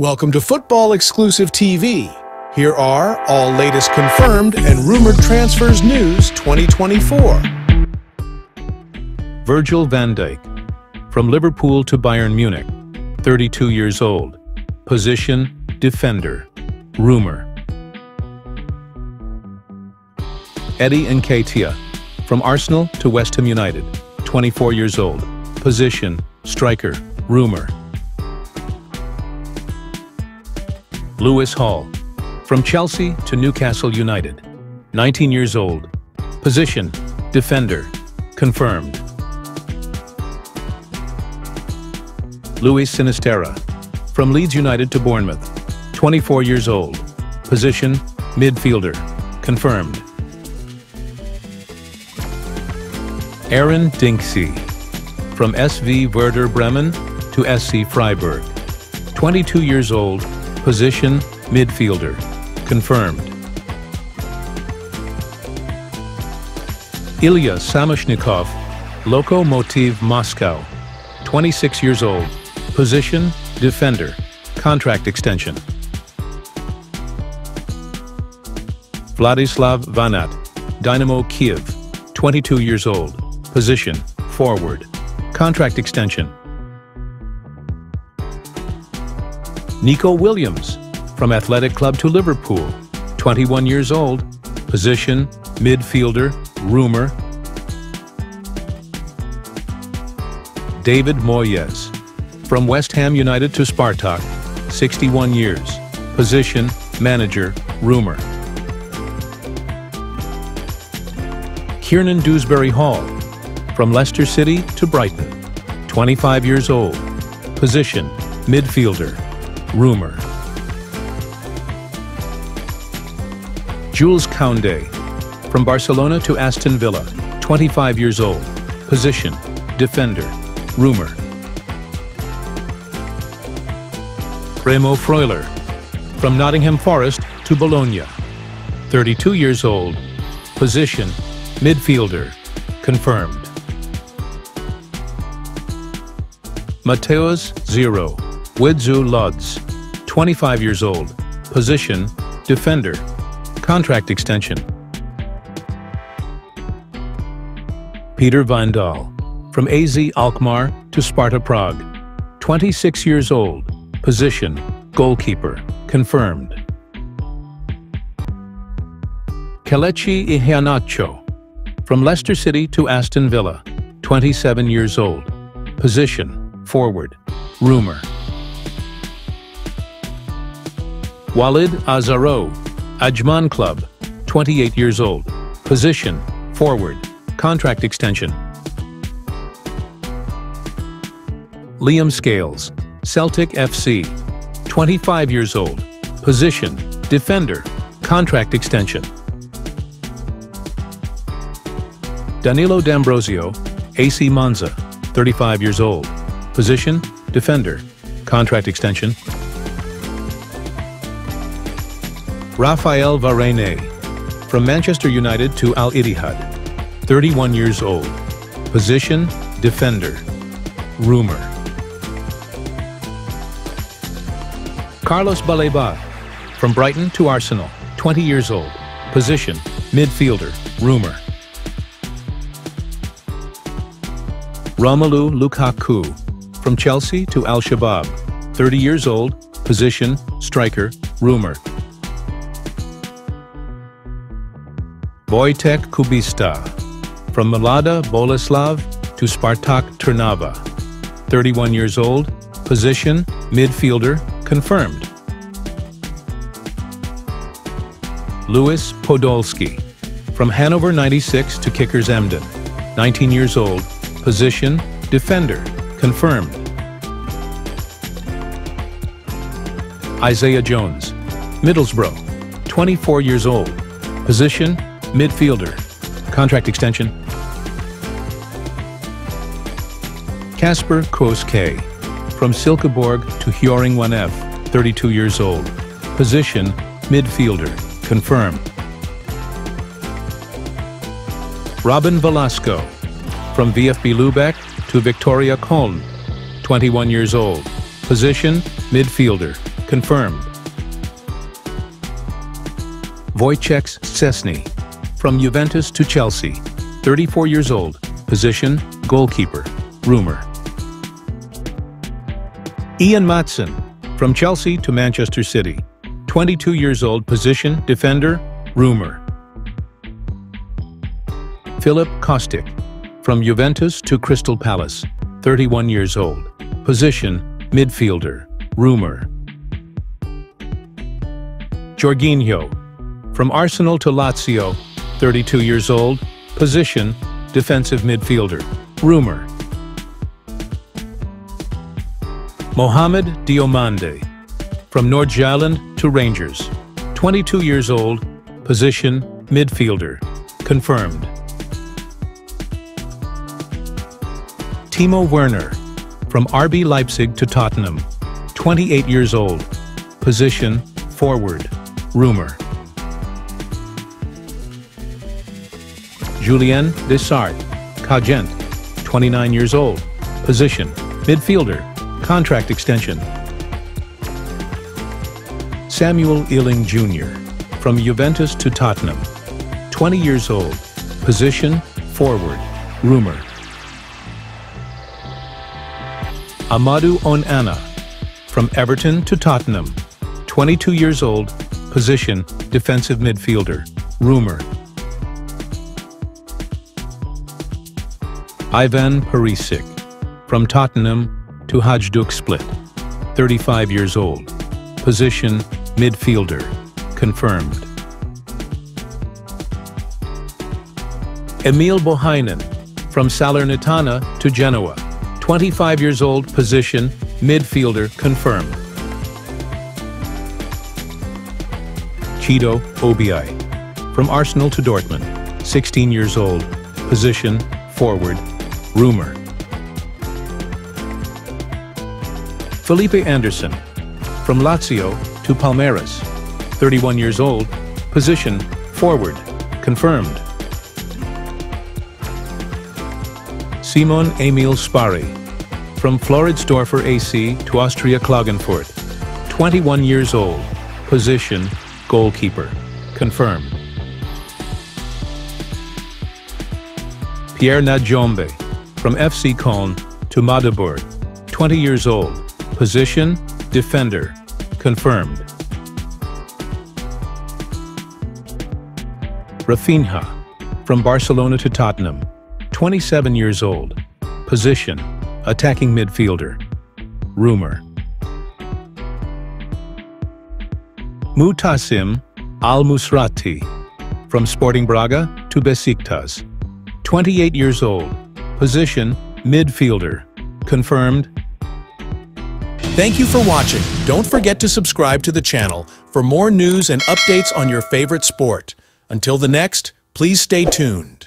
Welcome to Football Exclusive TV. Here are all latest confirmed and rumored transfers news 2024. Virgil van Dijk. From Liverpool to Bayern Munich. 32 years old. Position, defender. Rumor. Eddie Nketiah. From Arsenal to West Ham United. 24 years old. Position, striker. Rumor. Lewis Hall. From Chelsea to Newcastle United. 19 years old. Position, defender. Confirmed. Luis Sinisterra. From Leeds United to Bournemouth. 24 years old. Position, midfielder. Confirmed. Eren Dinkci. From SV Werder Bremen to SC Freiburg. 22 years old. Position, midfielder. Confirmed. Ilya Samoshnikov, Lokomotiv Moscow. 26 years old. Position, defender. Contract extension. Vladislav Vanat, Dynamo Kiev. 22 years old. Position, forward. Contract extension. Nico Williams, from Athletic Club to Liverpool. 21 years old. Position, midfielder, rumor. David Moyes, from West Ham United to Spartak. 61 years. Position, manager, rumor. Kiernan Dewsbury Hall, from Leicester City to Brighton. 25 years old. Position, midfielder, rumor. Jules Koundé, from Barcelona to Aston Villa, 25 years old. Position, defender, rumor. Remo Freuler, from Nottingham Forest to Bologna, 32 years old. Position, midfielder, confirmed. Mateusz Żyro, Widzew Łódź, 25 years old. Position, defender. Contract extension. Peter Vindahl, from AZ Alkmaar to Sparta Prague. 26 years old. Position, goalkeeper. Confirmed. Kelechi Iheanacho, from Leicester City to Aston Villa. 27 years old. Position, forward. Rumor. Walid Azaro, Ajman Club, 28 years old. Position, forward. Contract extension. Liam Scales, Celtic FC, 25 years old. Position, defender. Contract extension. Danilo D'Ambrosio, AC Monza, 35 years old. Position, defender. Contract extension. Rafael Varane, from Manchester United to Al Ittihad, 31 years old. Position, defender. Rumor. Carlos Baleba, from Brighton to Arsenal, 20 years old. Position, midfielder. Rumor. Romelu Lukaku, from Chelsea to Al Shabaab, 30 years old. Position, striker. Rumor. Wojtek Kubista, from Mlada Boleslav to Spartak Trnava, 31 years old, position, midfielder, confirmed. Louis Podolski, from Hanover 96 to Kickers Emden, 19 years old, position, defender, confirmed. Isaiah Jones, Middlesbrough, 24 years old, position, midfielder, contract extension. Kasper Kusk, from Silkeborg to Hjoring Wanef, 32 years old, position, midfielder, confirmed. Robin Velasco, from VfB Lübeck to Viktoria Köln, 21 years old, position, midfielder, confirmed. Wojciech Szczesny, from Juventus to Chelsea, 34 years old, position, goalkeeper, rumor. Ian Maatsen, from Chelsea to Manchester City, 22 years old, position, defender, rumor. Filip Kostić, from Juventus to Crystal Palace, 31 years old, position, midfielder, rumor. Jorginho, from Arsenal to Lazio, 32 years old, position, defensive midfielder, rumor. Mohamed Diomande, from Nordsjælland to Rangers, 22 years old, position, midfielder, confirmed. Timo Werner, from RB Leipzig to Tottenham, 28 years old, position, forward, rumor. Julien De Sart, Cagent, 29 years old, position, midfielder, contract extension. Samuel Iling Jr., from Juventus to Tottenham, 20 years old, position, forward, rumor. Amadou Onana, from Everton to Tottenham, 22 years old, position, defensive midfielder, rumor. Ivan Perisic, from Tottenham to Hajduk Split, 35 years old, position, midfielder, confirmed. Emil Bohinen, from Salernitana to Genoa, 25 years old, position, midfielder, confirmed. Chido Obiai, from Arsenal to Dortmund, 16 years old, position, forward, rumor. Felipe Anderson, from Lazio to Palmeiras, 31 years old, position, forward, confirmed. Simon Emil Spari, from Floridsdorfer AC to Austria Klagenfurt, 21 years old, position, goalkeeper, confirmed. Pierre Nadjombe, from FC Köln to Magdeburg, 20 years old, position, defender, confirmed. Rafinha, from Barcelona to Tottenham, 27 years old, position, attacking midfielder, rumor. Mutasim Al-Musrati, from Sporting Braga to Besiktas, 28 years old, position, midfielder, confirmed. Thank you for watching. Don't forget to subscribe to the channel for more news and updates on your favorite sport. Until the next, please stay tuned.